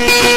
Thank you.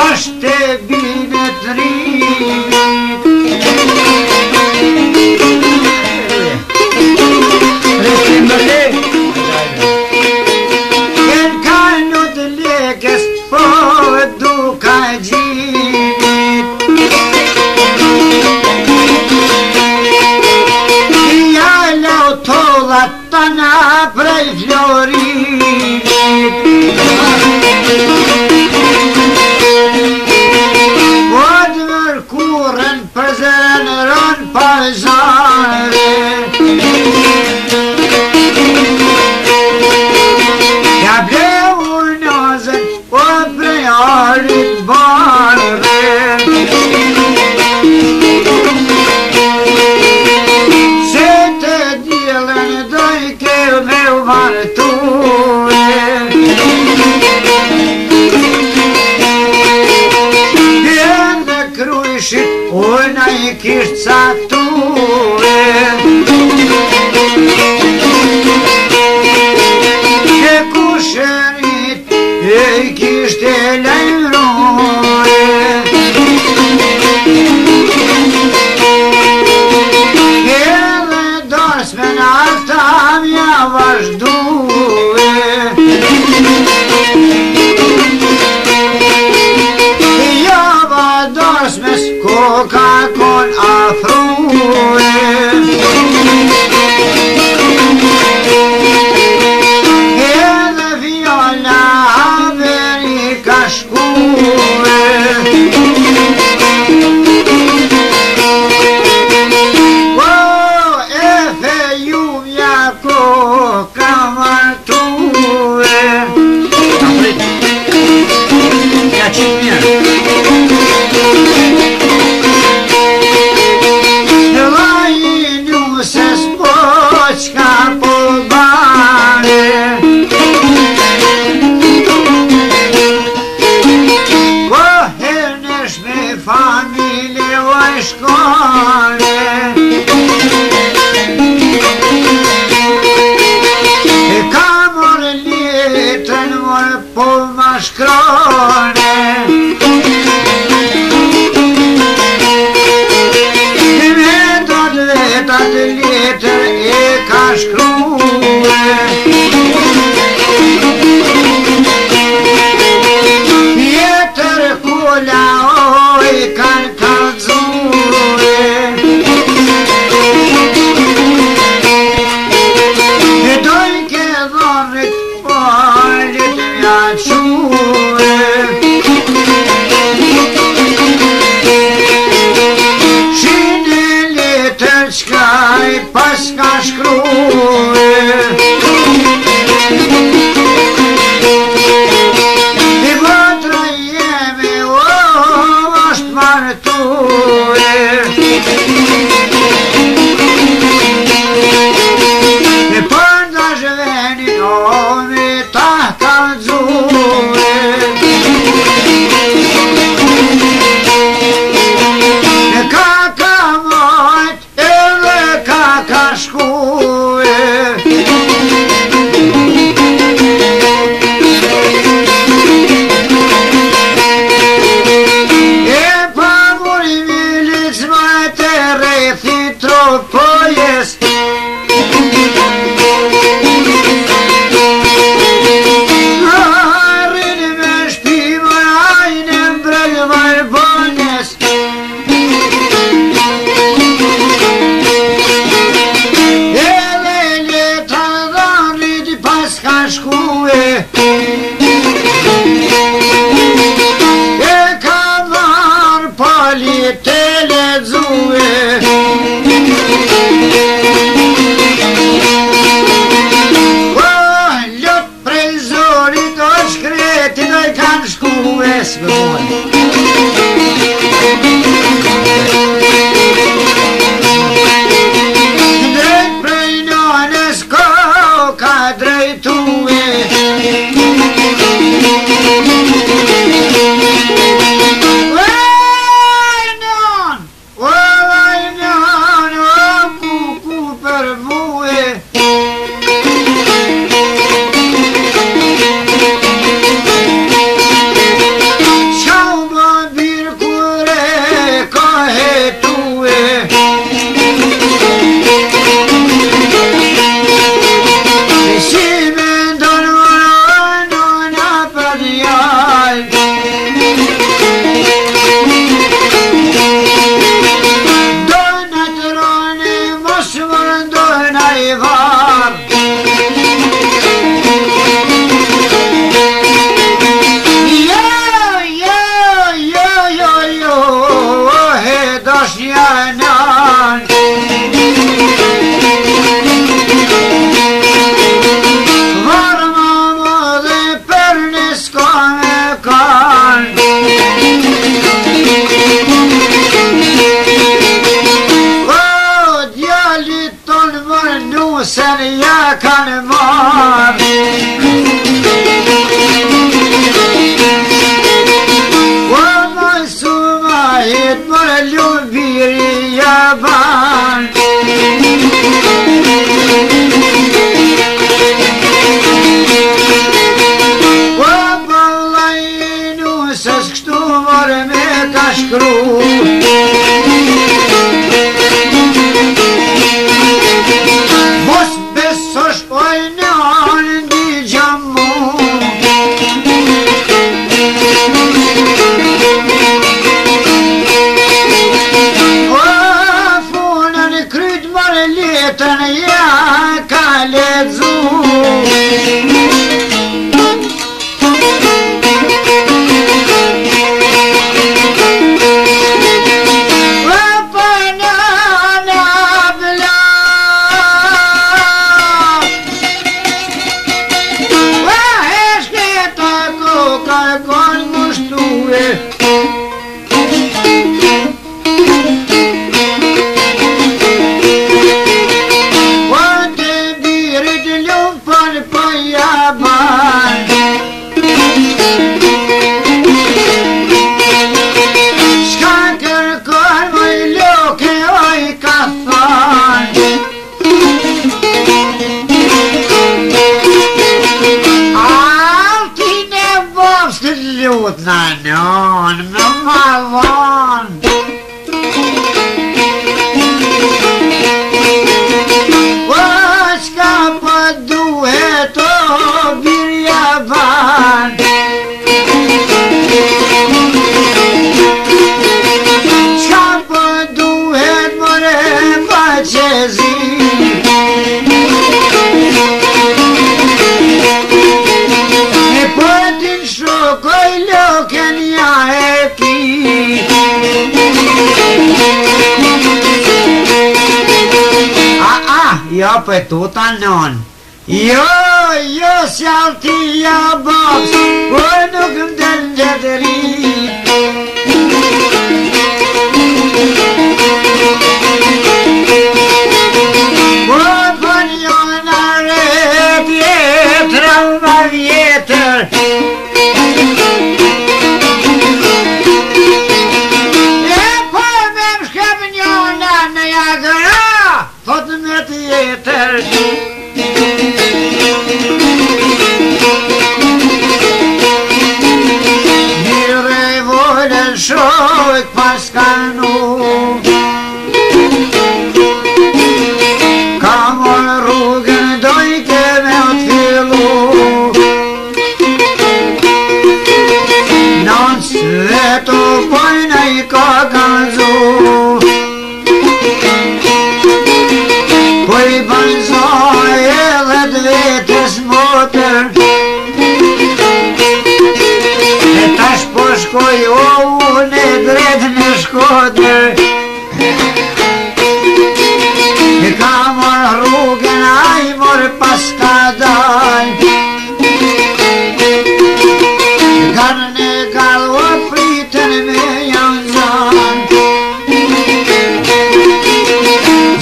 A shte bine tri A tu je? Ti je da kruishi oj Cruz. A, a, ja jo, për po tuta nënë Jo, jo, s'jalti ja bax, por nuk më dëngët rrit Më për një E ka rrugën a i mor pas ka dal Garne galo pritën me janë zan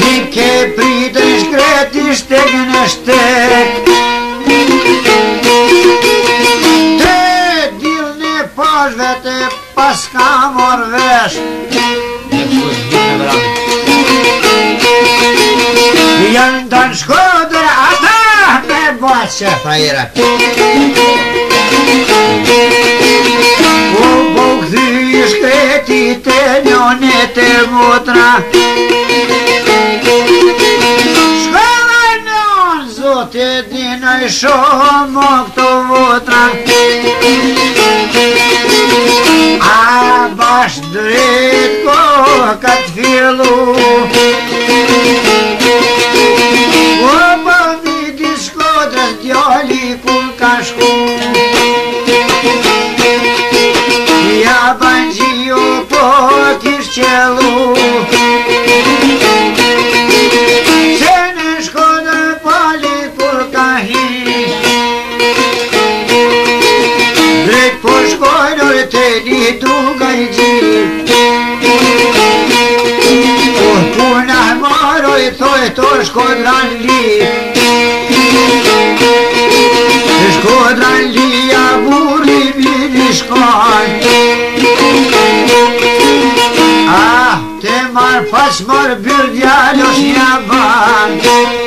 Dike pritën shkret i shtek në shtek Te dil në pashvete pas mor vesh janë tanë shkodër, ata me bëshë frajera. Po po këthy shkreti të njonet e motra, те дні найшов то утро, а баш башдритко катфілу. Обовіді шкода дьолі кулкашку. Я бандію потішчелу. di du gajji Por puna moroj thoj to shkodran li Shkodran li a burri vidi shkon Ah, te mar pas mar bjur djallosh jo një ban Ah, te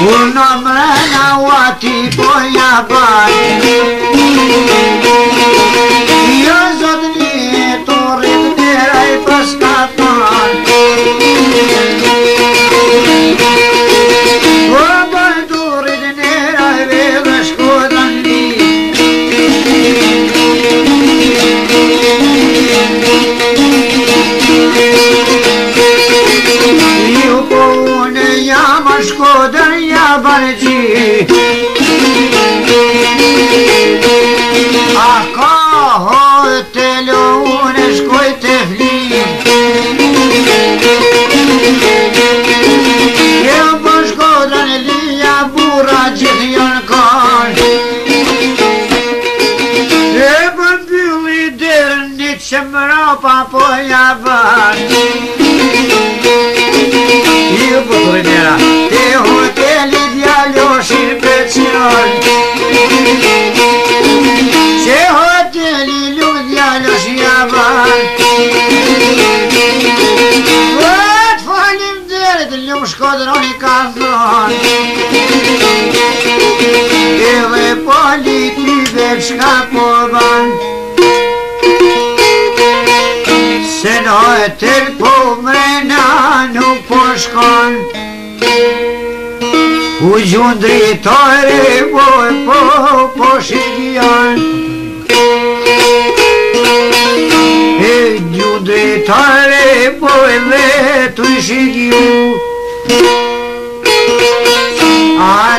Uno mrena uati boja bani Još od nje do ritmiraj paskatan Oboj tu ritmiraj veliš kodan mi You go عشق در یبرجی آقا تلون عشق تفلی shka po ban Se e tërë po mrena nuk po shkon U gjundri të rebojë po po shikion E gjundri të rebojë dhe të shikion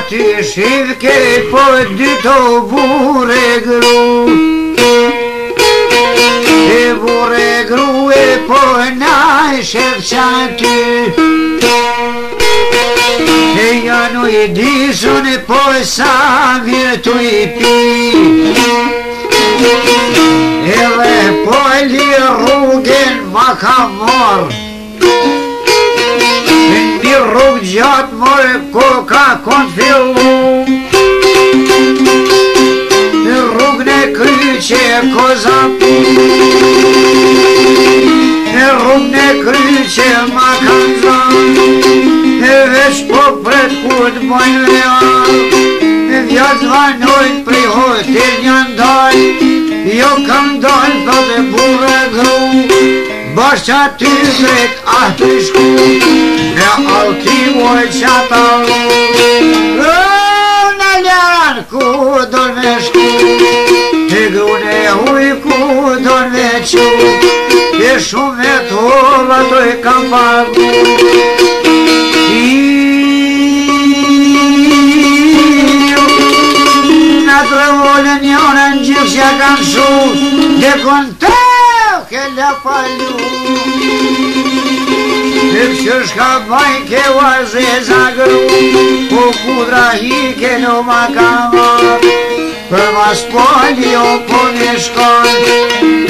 ty e shidhke Po e dy të vure gru E vure gru e po na e shedh qa ty E janu i disun po sa vire tu i pi po E dhe po li rrugen ma rrugë gjatë more koka kon fillu Në rrugë në kryqe koza Në rrugë në kryqe ma kanë zanë Në veç po pret ku të bojnë real Në vjatë dha nojtë pri të një ndaj Jo kanë dojnë për të burë e gru Bashqa ty zret Ah, ti shku Ja, al, ki moj qata Në në njaran ku dol me shku Ti grune huj ku dol me qu Je shumë me tova do i kam pagu Ja kam shumë, dhe kon të ke le palu Lëpësh ka vajke vazhe zagru Po kudra hi ke në makama Për mas poli o po në shkon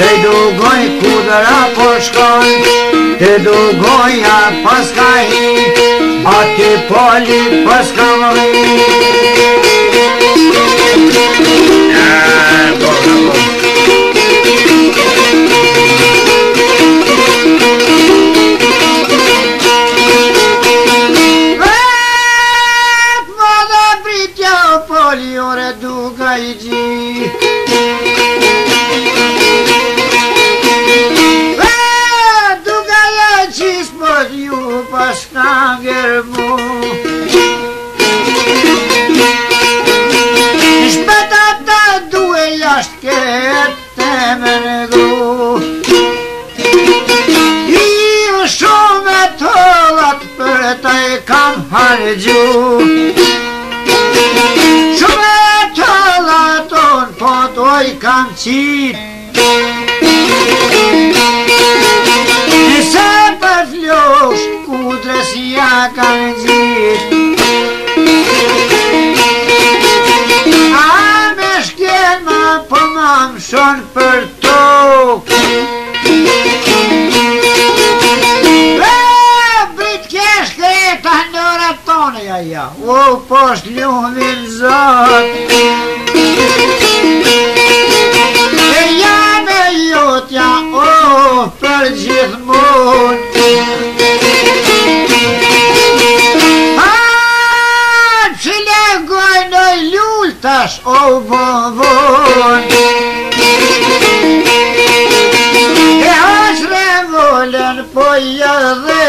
Te dugoj kudra po shkon Te dugoj a paska hi A te poli paska vaj harëgju Shumë e po të i kam qit Nëse për fljosh, ku dresia kanë gjit A me shkjema, po më më shonë për të ja, o posh ljubim zot E po ja me jotja, o për gjithmon A, që le në e lultash, o bëvon E hasre volen, po jë dhe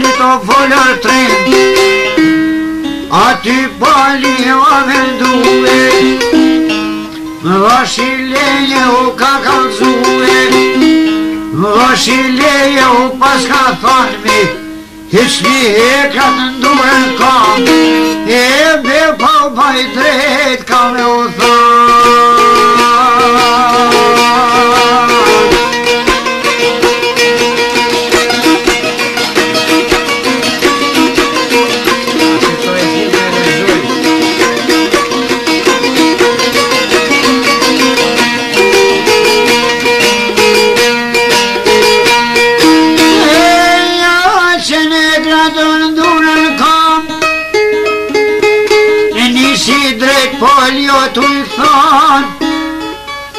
Kjeli të volë tre A ty pali o vendu Më vashile e o ka kalzu Më vashile e o pas ka farmi Hesmi e ka të ndu e ka E me pa u pa i ka me u tha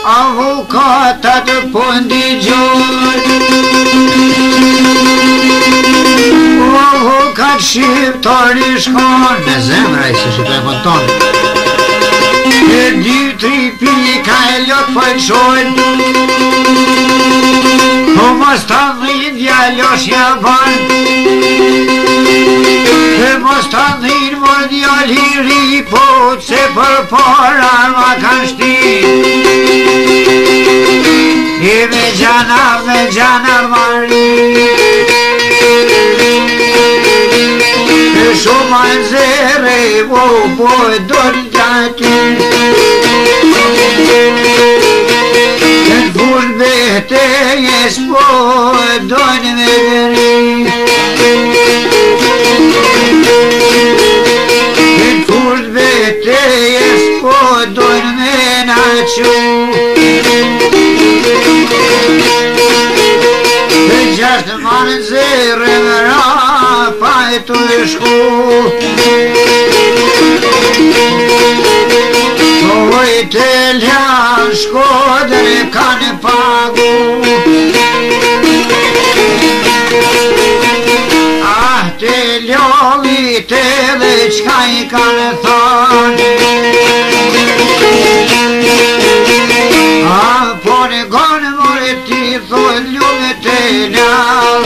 avokatat pëndi gjojnë Avokat shqiptari shkon Me zemra i se shqiptari pëndonë Një, dy, tri, pili, ka e lot përqojn Po më stanë dhe i dja lësh ja ban Dhe më stanë dhe i në mërdi liri i po Se për para ma kanë shti E me gjana, me gjana mërdi Shumë anë zere, vo, po e dojnë ساعتی پول بهتیس بودن مدری پول بهتیس دون من عچو به جرد من زیر مرا e të e shku Shkoj të ljan, shkoj dhe re ka pagu Ah të ljoli të dhe qka i ka në ah, thon Ah po në gonë mërë ti thoj ljume të ljan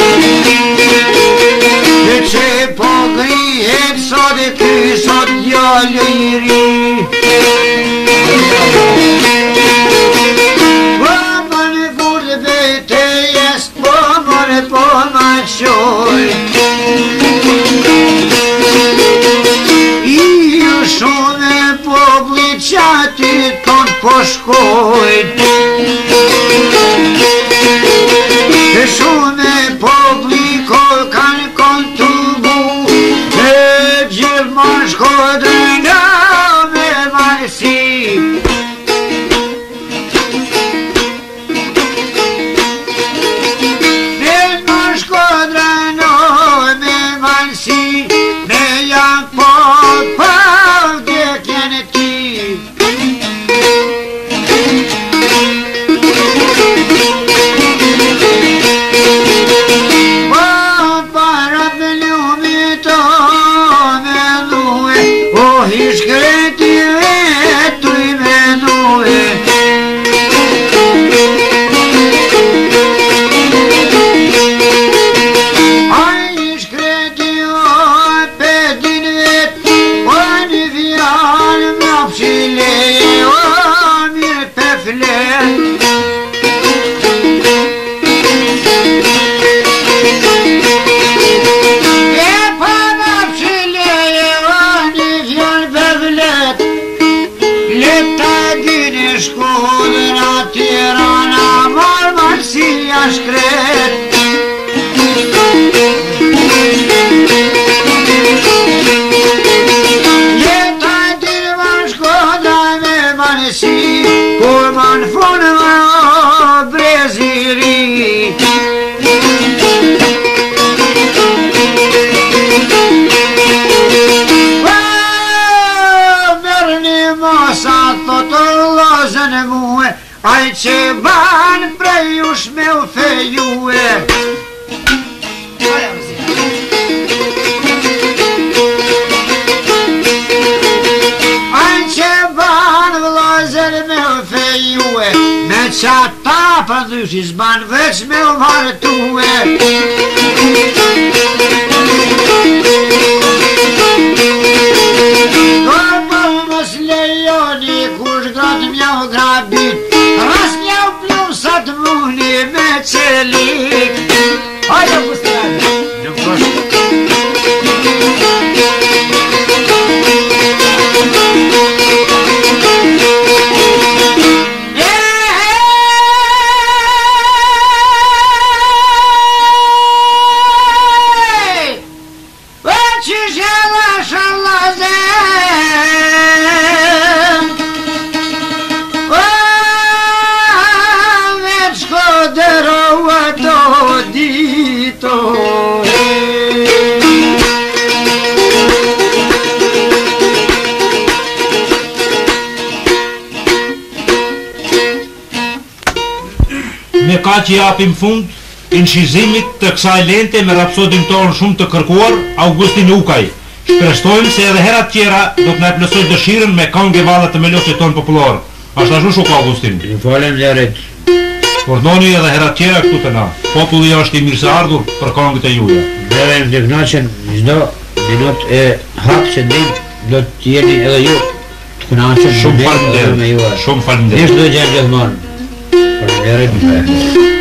lëjri Po më në furë dhe të jes Po mërë po më shoj I shone po bliqatit ton po shkojt Steve. Qa ta përdyrsh i zban veç me o vare e Do më mos lejoni kush grat mja o grabit Ras mja o plusat vuhni me qelik Ajo pustajnë ka që japim fund Inqizimit të kësaj lente me rapsodin tonë shumë të kërkuar Augustin Ukaj Shprestojmë se edhe herat tjera do të ne plësoj dëshiren me kanë gjevala të melosit tonë popullorë Ashtë ashtu shuk Augustin Në falem lërit Por doni edhe herat tjera këtu të na Populli është i mirëse ardhur për kanë e juja Dhe në dëgnaqen gjdo minut e hapë që ndim do të edhe ju Të kënaqen shumë falim dhe Shumë falim dhe Nishtë do Era de